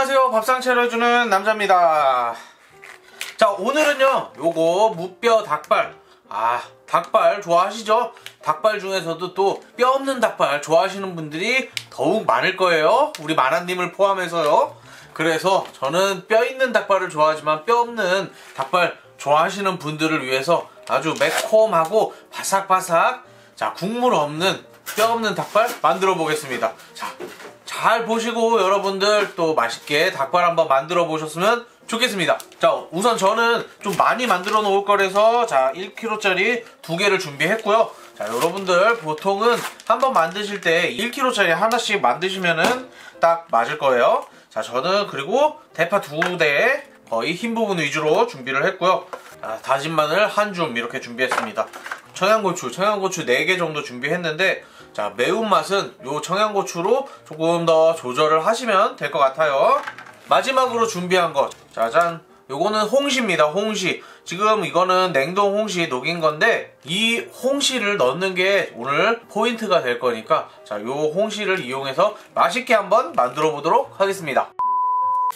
안녕하세요. 밥상 차려주는 남자입니다. 자 오늘은요 요거 무뼈 닭발. 아 닭발 좋아하시죠? 닭발 중에서도 또 뼈 없는 닭발 좋아하시는 분들이 더욱 많을 거예요. 우리 마나님을 포함해서요. 그래서 저는 뼈 있는 닭발을 좋아하지만 뼈 없는 닭발 좋아하시는 분들을 위해서 아주 매콤하고 바삭바삭 자 국물 없는 뼈 없는 닭발 만들어 보겠습니다. 자 잘 보시고 여러분들 또 맛있게 닭발 한번 만들어 보셨으면 좋겠습니다. 자, 우선 저는 좀 많이 만들어 놓을 거라서 자, 1kg짜리 두 개를 준비했고요. 자, 여러분들 보통은 한번 만드실 때 1kg짜리 하나씩 만드시면은 딱 맞을 거예요. 자, 저는 그리고 대파 두 대 거의 흰 부분 위주로 준비를 했고요. 아, 다진 마늘 한 줌 이렇게 준비했습니다. 청양고추, 청양고추 4개 정도 준비했는데 자 매운맛은 요 청양고추로 조금 더 조절을 하시면 될 것 같아요. 마지막으로 준비한 것. 짜잔 요거는 홍시입니다 홍시. 지금 이거는 냉동 홍시 녹인 건데 이 홍시를 넣는 게 오늘 포인트가 될 거니까 자 요 홍시를 이용해서 맛있게 한번 만들어 보도록 하겠습니다.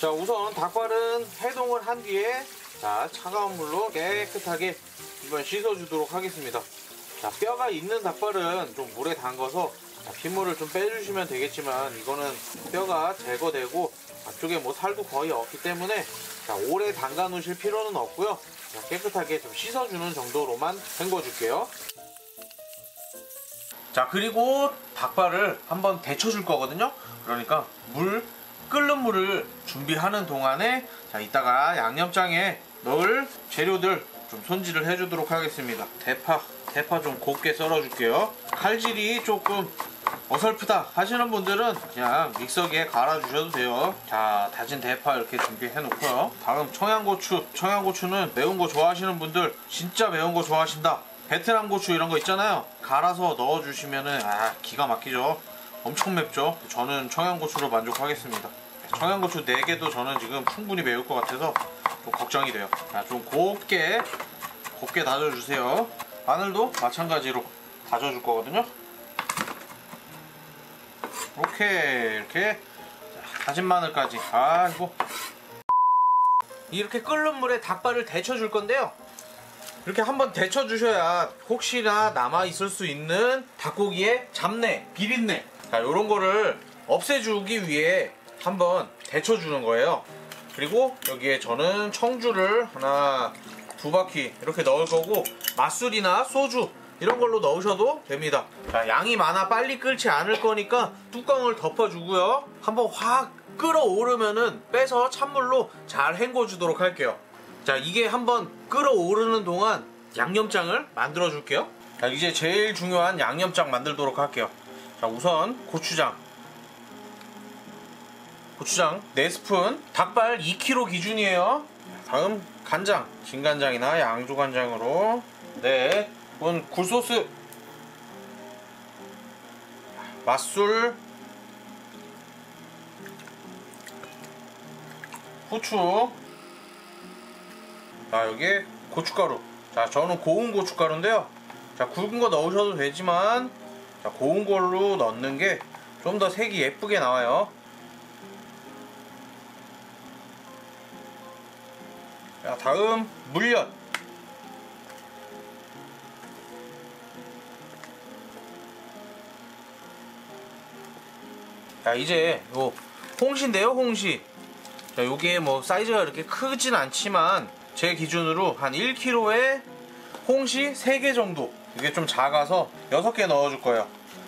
자 우선 닭발은 해동을 한 뒤에 자 차가운 물로 깨끗하게 한번 씻어 주도록 하겠습니다 자, 뼈가 있는 닭발은 좀 물에 담가서 자, 핏물을 좀 빼주시면 되겠지만 이거는 뼈가 제거되고 앞쪽에 뭐 살도 거의 없기 때문에 자, 오래 담가 놓으실 필요는 없고요. 자, 깨끗하게 좀 씻어주는 정도로만 헹궈 줄게요. 자 그리고 닭발을 한번 데쳐줄 거거든요. 그러니까 물 끓는 물을 준비하는 동안에 자 이따가 양념장에 넣을 재료들 좀 손질을 해주도록 하겠습니다. 대파 대파 좀 곱게 썰어줄게요. 칼질이 조금 어설프다 하시는 분들은 그냥 믹서기에 갈아주셔도 돼요. 자, 다진 대파 이렇게 준비해 놓고요. 다음 청양고추. 청양고추는 매운 거 좋아하시는 분들 진짜 매운 거 좋아하신다. 베트남 고추 이런 거 있잖아요. 갈아서 넣어주시면은 아 기가 막히죠. 엄청 맵죠. 저는 청양고추로 만족하겠습니다. 청양고추 4개도 저는 지금 충분히 매울 것 같아서 좀 걱정이 돼요. 자, 좀 곱게 곱게 다져주세요. 마늘도 마찬가지로 다져줄 거거든요. 이렇게 이렇게 다진 마늘까지 아이고 이렇게 끓는 물에 닭발을 데쳐 줄 건데요. 이렇게 한번 데쳐 주셔야 혹시나 남아 있을 수 있는 닭고기의 잡내, 비린내 자 이런 거를 없애주기 위해 한번 데쳐 주는 거예요. 그리고 여기에 저는 청주를 하나 두 바퀴 이렇게 넣을 거고 맛술이나 소주 이런 걸로 넣으셔도 됩니다. 자 양이 많아 빨리 끓지 않을 거니까 뚜껑을 덮어주고요. 한번 확 끓어오르면은 빼서 찬물로 잘 헹궈 주도록 할게요. 자 이게 한번 끓어오르는 동안 양념장을 만들어 줄게요. 자 이제 제일 중요한 양념장 만들도록 할게요. 자 우선 고추장 고추장 4스푼 닭발 2kg 기준이에요. 다음 간장 진간장이나 양조간장으로. 네 이건 굴소스. 맛술. 후추. 자 여기에 고춧가루. 자 저는 고운 고춧가루인데요. 자 굵은 거 넣으셔도 되지만 자 고운 걸로 넣는 게 좀 더 색이 예쁘게 나와요 다음 물엿. 자 이제 요 홍시인데요 홍시. 자 요게 뭐 사이즈가 이렇게 크진 않지만 제 기준으로 한 1kg에 홍시 3개 정도. 이게 좀 작아서 6개 넣어줄 거예요.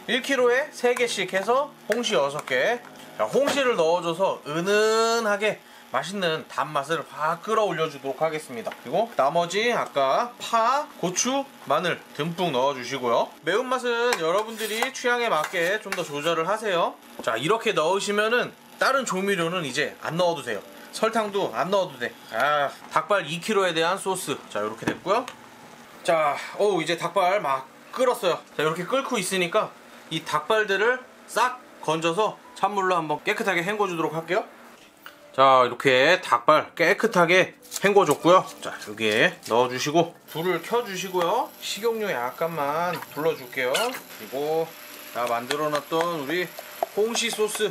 1kg에 3개씩 해서 홍시 6개. 자, 홍시를 넣어줘서 은은하게 맛있는 단맛을 확 끌어올려 주도록 하겠습니다. 그리고 나머지 아까 파, 고추, 마늘 듬뿍 넣어 주시고요. 매운맛은 여러분들이 취향에 맞게 좀 더 조절을 하세요. 자 이렇게 넣으시면은 다른 조미료는 이제 안 넣어도 돼요. 설탕도 안 넣어도 돼. 아, 닭발 2kg에 대한 소스. 자 이렇게 됐고요. 자, 오 이제 닭발 막 끓었어요. 자 이렇게 끓고 있으니까 이 닭발들을 싹 건져서 찬물로 한번 깨끗하게 헹궈 주도록 할게요 자 이렇게 닭발 깨끗하게 헹궈줬고요. 자 여기에 넣어주시고 불을 켜주시고요. 식용유 약간만 불러줄게요. 그리고 자 만들어놨던 우리 홍시 소스.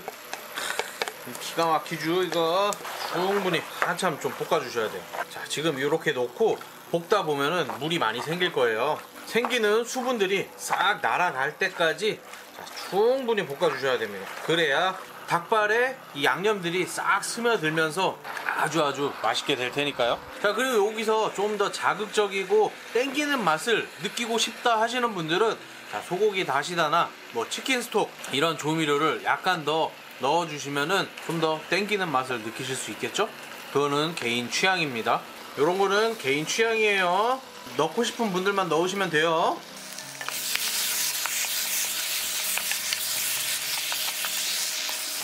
기가 막히죠 이거? 충분히 한참 좀 볶아주셔야 돼요. 자 지금 이렇게 넣고 볶다 보면은 물이 많이 생길 거예요. 생기는 수분들이 싹 날아갈 때까지 자, 충분히 볶아주셔야 됩니다. 그래야 닭발에 이 양념들이 싹 스며들면서 아주 아주 맛있게 될 테니까요 자 그리고 여기서 좀 더 자극적이고 땡기는 맛을 느끼고 싶다 하시는 분들은 자, 소고기 다시다나 뭐 치킨 스톡 이런 조미료를 약간 더 넣어주시면은 좀 더 땡기는 맛을 느끼실 수 있겠죠? 그거는 개인 취향입니다. 이런 거는 개인 취향이에요. 넣고 싶은 분들만 넣으시면 돼요.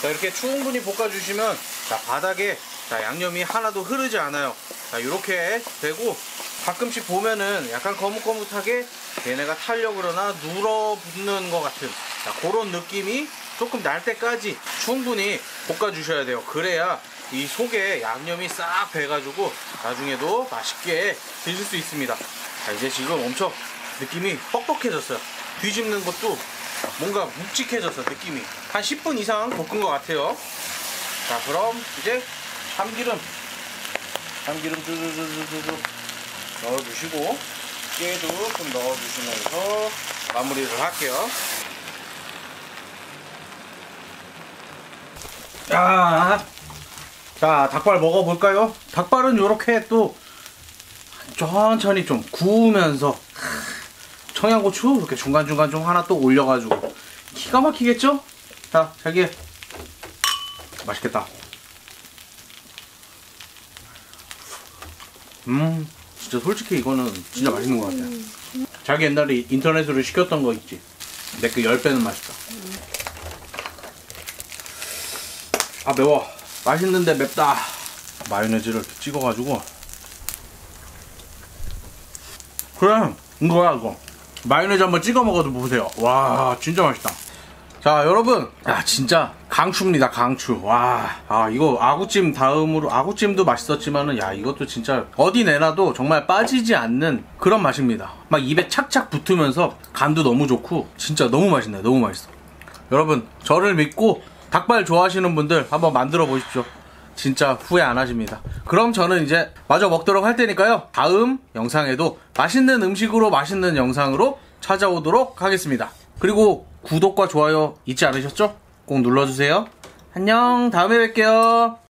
자, 이렇게 충분히 볶아주시면 자, 바닥에 자, 양념이 하나도 흐르지 않아요. 자, 이렇게 되고 가끔씩 보면은 약간 거뭇거뭇하게 얘네가 그러나 눌어붙는 것 같은 자, 그런 느낌이 조금 날 때까지 충분히 볶아주셔야 돼요. 그래야 이 속에 양념이 싹 배가지고 나중에도 맛있게 드실 수 있습니다. 자, 이제 지금 엄청 느낌이 뻑뻑해졌어요. 뒤집는 것도 뭔가 묵직해졌어 느낌이 한 10분 이상 볶은 것 같아요. 자 그럼 이제 참기름 참기름 쭈쭈쭈쭈쭈 넣어주시고 깨도 좀 넣어주시면서 마무리를 할게요. 자, 자 닭발 먹어볼까요? 닭발은 이렇게 또 천천히 좀 구우면서 청양고추 이렇게 중간중간 좀 하나 또 올려가지고 기가 막히겠죠? 자, 자기 맛있겠다. 음, 진짜 솔직히 이거는 진짜 맛있는 것 같아. 자기 옛날에 인터넷으로 시켰던 거 있지? 내 그 10배는 맛있다. 아, 매워. 맛있는데 맵다. 마요네즈를 찍어가지고. 그래, 이거야, 이거. 마요네즈 한번 찍어 먹어도 보세요. 와, 진짜 맛있다. 자, 여러분. 아, 진짜 강추입니다, 강추. 와, 아, 이거 아구찜 다음으로, 아구찜도 맛있었지만은, 야, 이것도 진짜 어디 내놔도 정말 빠지지 않는 그런 맛입니다. 막 입에 착착 붙으면서 간도 너무 좋고, 진짜 너무 맛있네요. 너무 맛있어. 여러분, 저를 믿고 닭발 좋아하시는 분들 한번 만들어 보십시오. 진짜 후회 안 하십니다. 그럼 저는 이제 마저 먹도록 할 테니까요. 다음 영상에도 맛있는 음식으로 맛있는 영상으로 찾아오도록 하겠습니다. 그리고 구독과 좋아요 잊지 않으셨죠? 꼭 눌러주세요. 안녕, 다음에 뵐게요.